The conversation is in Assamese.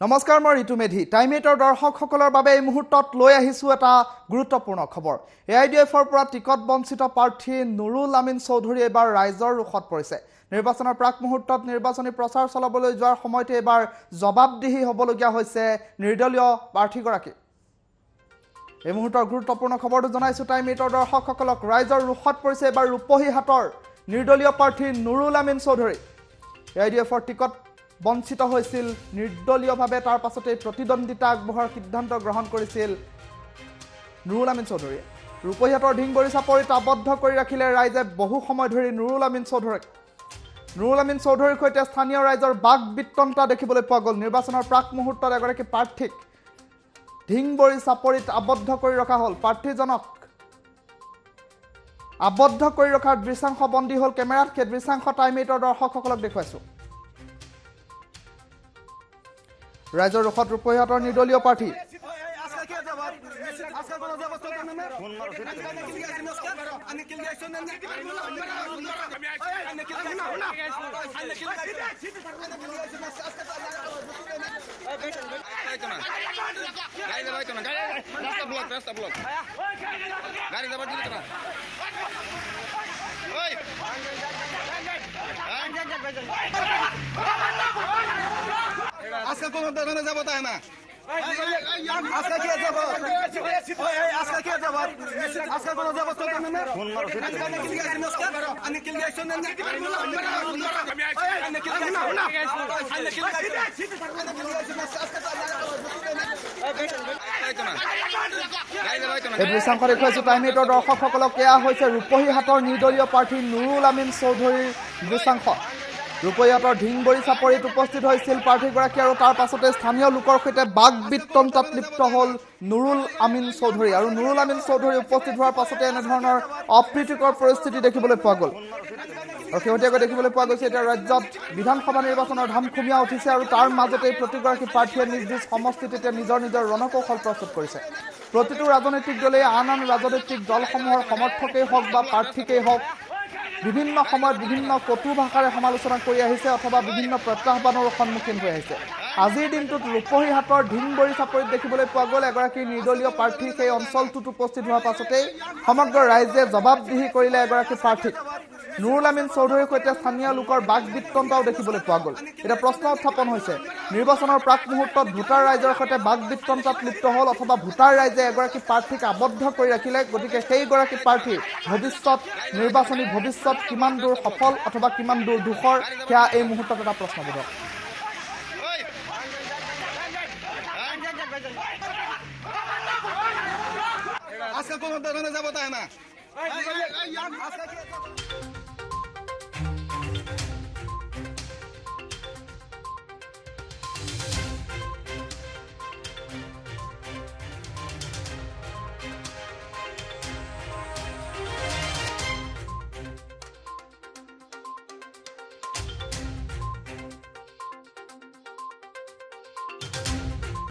নমস্কাৰ মই ঋতু মেধি। টাইম এইটৰ দৰ্শকসকলৰ বাবে এই মুহূৰ্তত লৈ আহিছোঁ এটা গুৰুত্বপূৰ্ণ খবৰ। এ আই ডি এফৰ পৰা টিকট বঞ্চিত প্ৰাৰ্থী নুৰুল আমিন চৌধুৰী এইবাৰ ৰাইজৰ ৰোষত পৰিছে। নিৰ্বাচনৰ প্ৰাক মুহূৰ্তত নিৰ্বাচনী প্ৰচাৰ চলাবলৈ যোৱাৰ সময়তে এইবাৰ জবাবদিহি হ'বলগীয়া হৈছে নিৰ্দলীয় প্ৰাৰ্থীগৰাকী। এই মুহূৰ্তৰ গুৰুত্বপূৰ্ণ খবৰটো জনাইছোঁ। টাইম এইটৰ দৰ্শকসকলক ৰাইজৰ ৰোষত পৰিছে এইবাৰ ৰূপহী হাটৰ নিৰ্দলীয় প্ৰাৰ্থী Nurul Amin Chowdhury. A I D এফৰ টিকট বঞ্চিত হৈছিল। নিৰ্দলীয়ভাৱে তাৰ পাছতেই প্ৰতিদ্বন্দ্বিতা আগবঢ়োৱাৰ সিদ্ধান্ত গ্ৰহণ কৰিছিল নুৰুল আমিন চৌধুৰীয়ে ৰূপহীহাটৰ ঢিংবৰী চাপৰিত আবদ্ধ কৰি ৰাখিলে ৰাইজে বহু সময় ধৰি নুৰুল আমিন চৌধুৰীক। নুৰুল আমিন চৌধুৰীৰ সৈতে স্থানীয় ৰাইজৰ বাক বিতন্তা দেখিবলৈ পোৱা গ'ল। নিৰ্বাচনৰ প্ৰাক মুহূৰ্তত এগৰাকী প্ৰাৰ্থীক ঢিংবৰী চাপৰিত আবদ্ধ কৰি ৰখা হ'ল। প্ৰাৰ্থীজনক আবদ্ধ কৰি ৰখাৰ দৃশ্যাংশ বন্দী হ'ল। কেমেৰাত সেই দৃশ্যাংশ টাইম এইটৰ দৰ্শকসকলক দেখুৱাইছোঁ। ৰাইজৰ ৰোষত ৰূপহীহাটৰ নিৰ্দলীয় প্ৰাৰ্থী। আজকাল কোনো ধরনের যাব তাই না আজকে কি দৰ্শকসকলক এয়া হৈছে ৰূপহী হাতৰ নিৰ্দলীয় প্ৰাৰ্থী নুৰুল আমিন চৌধুৰীৰ বুচাংশ ৰূপহীহাটৰ ঢিংবৰী চাপৰিত উপস্থিত হৈছিল প্ৰাৰ্থীগৰাকী আৰু তাৰ পাছতে স্থানীয় লোকৰ সৈতে বাক বিতন্তাত লিপ্ত হ'ল নুৰুল আমিন চৌধুৰী। আৰু নুৰুল আমিন চৌধুৰী উপস্থিত হোৱাৰ পাছতে এনেধৰণৰ অপ্ৰীতিকৰ পৰিস্থিতি দেখিবলৈ পোৱা গ'ল। আৰু শেহতীয়াকৈ দেখিবলৈ পোৱা গৈছে এতিয়া ৰাজ্যত বিধানসভা নিৰ্বাচনৰ ধামখুমীয়া উঠিছে আৰু তাৰ মাজতেই প্ৰতিগৰাকী প্ৰাৰ্থীয়ে নিজ নিজ সমষ্টিত এতিয়া নিজৰ নিজৰ ৰণকৌশল প্ৰস্তুত কৰিছে। প্ৰতিটো ৰাজনৈতিক দলেই আন আন ৰাজনৈতিক দলসমূহৰ সমৰ্থকেই হওক বা প্ৰাৰ্থীকেই হওক বিভিন্ন সময়ত বিভিন্ন কটু ভাষাৰে সমালোচনা কৰি আহিছে অথবা বিভিন্ন প্ৰত্যাহ্বানৰো সন্মুখীন হৈ আহিছে। আজিৰ দিনটোত ৰূপহীহাটৰ ঢিংবৰী চাপৰিত দেখিবলৈ পোৱা গ'ল এগৰাকী নিৰ্দলীয় প্ৰাৰ্থী। সেই অঞ্চলটোত উপস্থিত হোৱাৰ পাছতেই সমগ্ৰ ৰাইজে জবাবদিহি কৰিলে এগৰাকী প্ৰাৰ্থীক। নুৰুল আমিন চৌধুৰীৰ সৈতে স্থানীয় লোকৰ বাক বিতন্তাও দেখিবলৈ পোৱা গ'ল। এতিয়া প্ৰশ্ন উত্থাপন হৈছে নিৰ্বাচনৰ প্ৰাক মুহূৰ্তত ভোটাৰ ৰাইজৰ সৈতে বাক বিতন্তাত লিপ্ত হ'ল অথবা ভোটাৰ ৰাইজে এগৰাকী প্ৰাৰ্থীক আবদ্ধ কৰি ৰাখিলে গতিকে সেইগৰাকী প্ৰাৰ্থীৰ ভৱিষ্যত নিৰ্বাচনী ভৱিষ্যত কিমান দূৰ সফল অথবা কিমান দূৰ দুখৰ সেয়া এই মুহূৰ্তত এটা প্ৰশ্নবোধক ওই আজকাল কোনো দোকানে যাব তাই না?